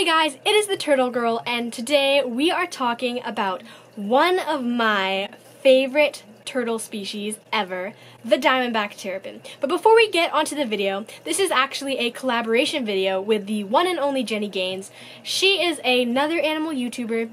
Hey guys, it is the Turtle Girl, and today we are talking about one of my favorite turtle species ever, the diamondback terrapin. But before we get onto the video, this is actually a collaboration video with the one and only Jenny Gaines. She is another animal YouTuber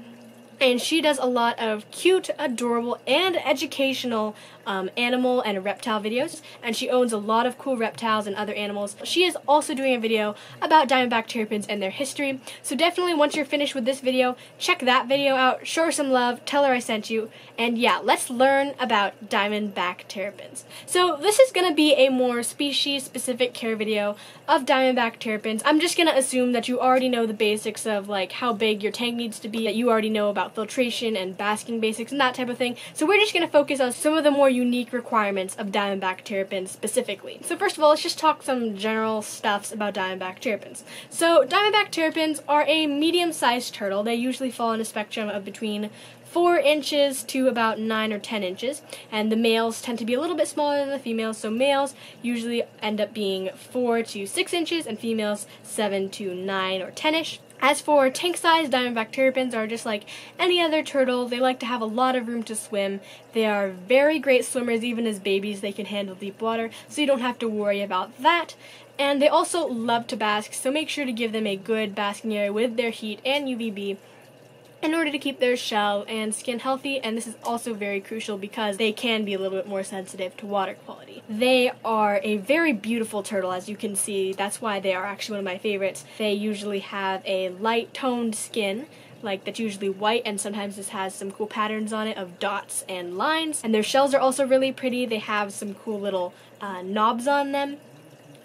and she does a lot of cute, adorable, and educational um, animal and reptile videos, and she owns a lot of cool reptiles and other animals. She is also doing a video about diamondback terrapins and their history, so definitely once you're finished with this video, check that video out, show her some love, tell her I sent you, and yeah, let's learn about diamondback terrapins. So this is going to be a more species-specific care video of diamondback terrapins. I'm just going to assume that you already know the basics of like how big your tank needs to be, that you already know about filtration and basking basics and that type of thing. So we're just going to focus on some of the more unique requirements of diamondback terrapins specifically. So first of all, let's just talk some general stuffs about diamondback terrapins. So diamondback terrapins are a medium-sized turtle. They usually fall in a spectrum of between 4 inches to about 9 or 10 inches, and the males tend to be a little bit smaller than the females, so males usually end up being 4 to 6 inches, and females 7 to 9 or 10ish. As for tank size, diamondback terrapins are just like any other turtle. They like to have a lot of room to swim. They are very great swimmers, even as babies. They can handle deep water, so you don't have to worry about that. And they also love to bask, so make sure to give them a good basking area with their heat and UVB in order to keep their shell and skin healthy, and this is also very crucial because they can be a little bit more sensitive to water quality. They are a very beautiful turtle, as you can see. That's why they are actually one of my favorites. They usually have a light toned skin, like that's usually white and sometimes this has some cool patterns on it of dots and lines and their shells are also really pretty they have some cool little uh, knobs on them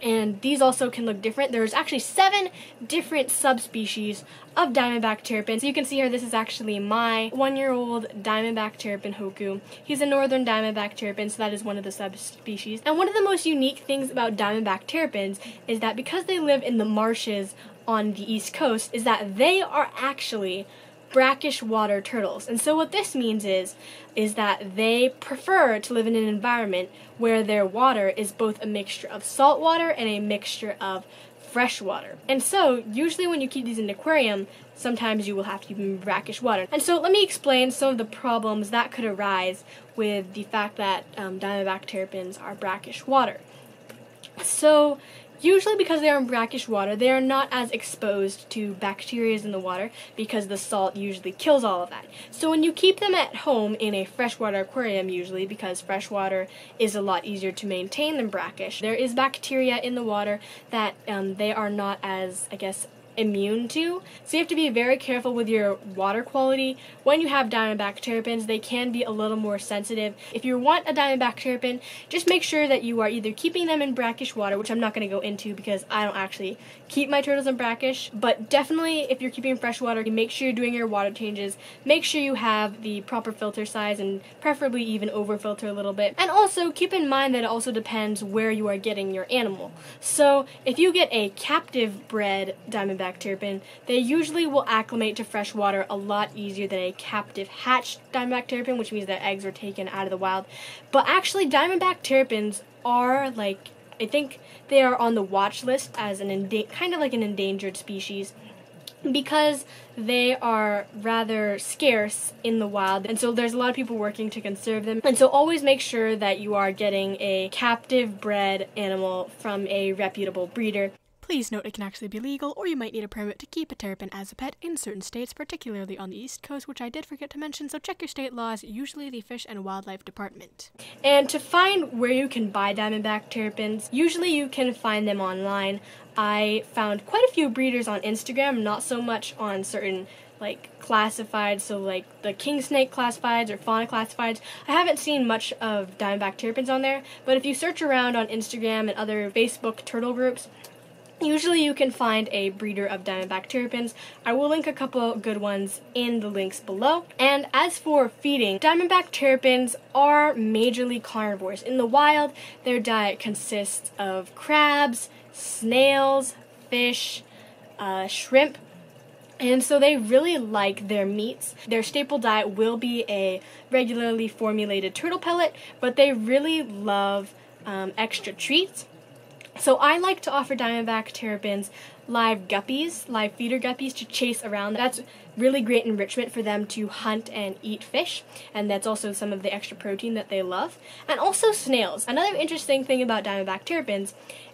and these also can look different. There's actually seven different subspecies of diamondback terrapin. So you can see here, this is actually my one-year-old diamondback terrapin Hoku. He's a northern diamondback terrapin, so that is one of the subspecies. And one of the most unique things about diamondback terrapins is that because they live in the marshes on the east coast, is that they are actually brackish water turtles. And so what this means is is that they prefer to live in an environment where their water is both a mixture of salt water and a mixture of fresh water. And so, usually when you keep these in an aquarium, sometimes you will have to keep them in brackish water. And so, let me explain some of the problems that could arise with the fact that um, diamondback terrapins are brackish water. So, Usually because they are in brackish water, they are not as exposed to bacteria in the water because the salt usually kills all of that. So when you keep them at home in a freshwater aquarium usually because freshwater is a lot easier to maintain than brackish, there is bacteria in the water that um, they are not as, I guess, immune to. So you have to be very careful with your water quality. When you have diamondback terrapins, they can be a little more sensitive. If you want a diamondback terrapin, just make sure that you are either keeping them in brackish water, which I'm not going to go into because I don't actually keep my turtles in brackish, but definitely if you're keeping fresh water, make sure you're doing your water changes. Make sure you have the proper filter size and preferably even over filter a little bit. And also keep in mind that it also depends where you are getting your animal. So if you get a captive bred diamondback diamondback terrapin, they usually will acclimate to fresh water a lot easier than a captive hatched diamondback terrapin, which means that eggs are taken out of the wild. But actually, diamondback terrapins are like, I think they are on the watch list as an kind of like an endangered species because they are rather scarce in the wild. And so there's a lot of people working to conserve them. And so always make sure that you are getting a captive bred animal from a reputable breeder Please note it can actually be legal, or you might need a permit to keep a terrapin as a pet in certain states, particularly on the East Coast, which I did forget to mention, so check your state laws, usually the Fish and Wildlife Department. And to find where you can buy diamondback terrapins, usually you can find them online. I found quite a few breeders on Instagram, not so much on certain like classified, so like the king snake classifieds or fauna classifieds. I haven't seen much of diamondback terrapins on there, but if you search around on Instagram and other Facebook turtle groups, Usually you can find a breeder of diamondback terrapins. I will link a couple good ones in the links below. And as for feeding, diamondback terrapins are majorly carnivores. In the wild, their diet consists of crabs, snails, fish, uh, shrimp, and so they really like their meats. Their staple diet will be a regularly formulated turtle pellet, but they really love um, extra treats So I like to offer Diamondback terrapins live guppies, live feeder guppies to chase around. That's really great enrichment for them to hunt and eat fish, and that's also some of the extra protein that they love. And also snails. Another interesting thing about Diamondback terrapins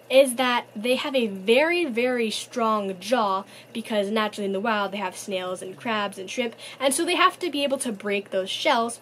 is that they have a very, very strong jaw because naturally in the wild they have snails and crabs and shrimp, and so they have to be able to break those shells.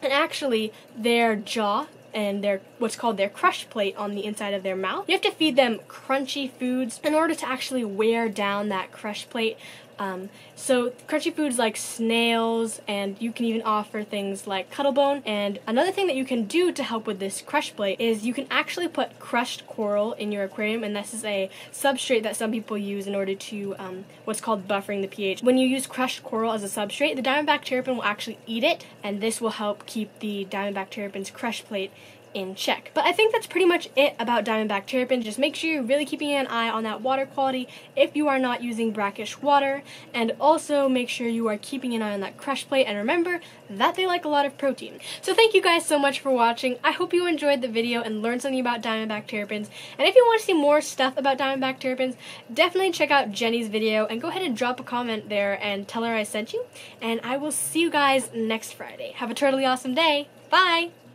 And actually, their jaw and their what's called their crush plate on the inside of their mouth. You have to feed them crunchy foods in order to actually wear down that crush plate. Um, so crunchy foods like snails, and you can even offer things like cuttlebone. And another thing that you can do to help with this crush plate is you can actually put crushed coral in your aquarium, and this is a substrate that some people use in order to um, what's called buffering the pH. When you use crushed coral as a substrate, the diamondback terrapin will actually eat it, and this will help keep the diamondback terrapin's crush plate in check. But I think that's pretty much it about Diamondback Terrapin. Just make sure you're really keeping an eye on that water quality if you are not using brackish water, and also make sure you are keeping an eye on that crush plate, and remember that they like a lot of protein. So thank you guys so much for watching. I hope you enjoyed the video and learned something about Diamondback Terrapins, and if you want to see more stuff about Diamondback Terrapins, definitely check out Jenny's video, and go ahead and drop a comment there and tell her I sent you, and I will see you guys next Friday. Have a totally awesome day. Bye!